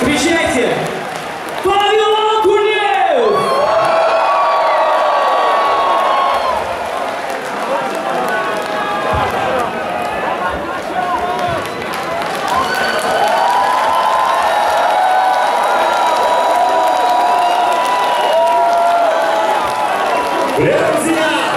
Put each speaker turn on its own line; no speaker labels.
Встречайте! Павел Акулев! Прямо сейчас!